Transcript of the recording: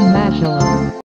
Magellan.